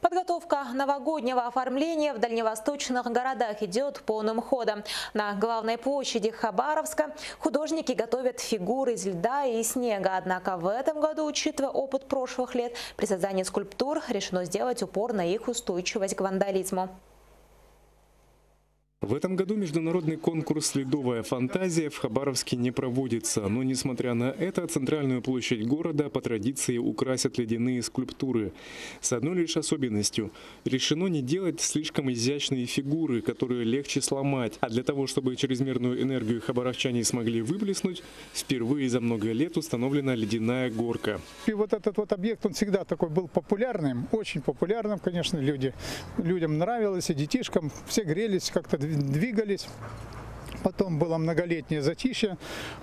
Подготовка новогоднего оформления в дальневосточных городах идет полным ходом. На главной площади Хабаровска художники готовят фигуры из льда и снега. Однако в этом году, учитывая опыт прошлых лет, при создании скульптур решено сделать упор на их устойчивость к вандализму. В этом году международный конкурс «Ледовая фантазия» в Хабаровске не проводится, но, несмотря на это, центральную площадь города по традиции украсят ледяные скульптуры. С одной лишь особенностью – решено не делать слишком изящные фигуры, которые легче сломать, а для того, чтобы чрезмерную энергию хабаровчане смогли выплеснуть, впервые за много лет установлена ледяная горка. И вот этот вот объект, он всегда такой был популярным, очень популярным, конечно, люди, людям нравилось, и детишкам, все грелись как-то двигались. Потом было многолетнее затишье,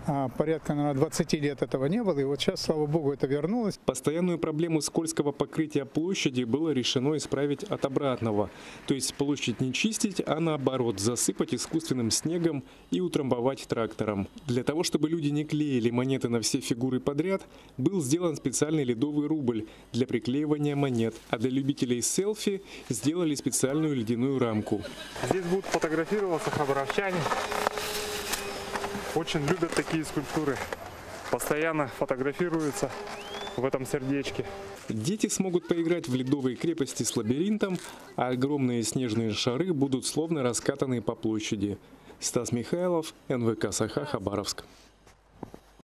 а, порядка, наверное, 20 лет этого не было, и вот сейчас, слава богу, это вернулось. Постоянную проблему скользкого покрытия площади было решено исправить от обратного. То есть площадь не чистить, а наоборот, засыпать искусственным снегом и утрамбовать трактором. Для того, чтобы люди не клеили монеты на все фигуры подряд, был сделан специальный ледовый рубль для приклеивания монет, а для любителей селфи сделали специальную ледяную рамку. Здесь будут фотографироваться хабаровчане. Очень любят такие скульптуры. Постоянно фотографируются в этом сердечке. Дети смогут поиграть в ледовые крепости с лабиринтом, а огромные снежные шары будут словно раскатаны по площади. Стас Михайлов, НВК Саха, Хабаровск.